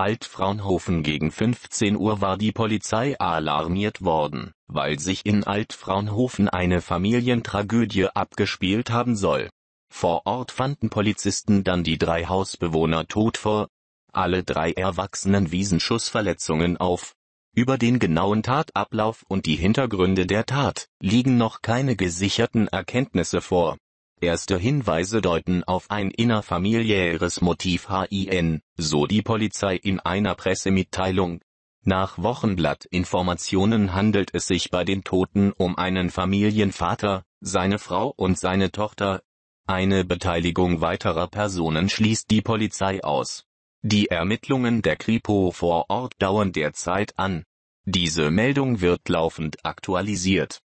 Altfraunhofen gegen 15 Uhr war die Polizei alarmiert worden, weil sich in Altfraunhofen eine Familientragödie abgespielt haben soll. Vor Ort fanden Polizisten dann die drei Hausbewohner tot vor. Alle drei Erwachsenen wiesen Schussverletzungen auf. Über den genauen Tatablauf und die Hintergründe der Tat liegen noch keine gesicherten Erkenntnisse vor. Erste Hinweise deuten auf ein innerfamiliäres Motiv HIN, so die Polizei in einer Pressemitteilung. Nach Wochenblatt-Informationen handelt es sich bei den Toten um einen Familienvater, seine Frau und seine Tochter. Eine Beteiligung weiterer Personen schließt die Polizei aus. Die Ermittlungen der Kripo vor Ort dauern derzeit an. Diese Meldung wird laufend aktualisiert.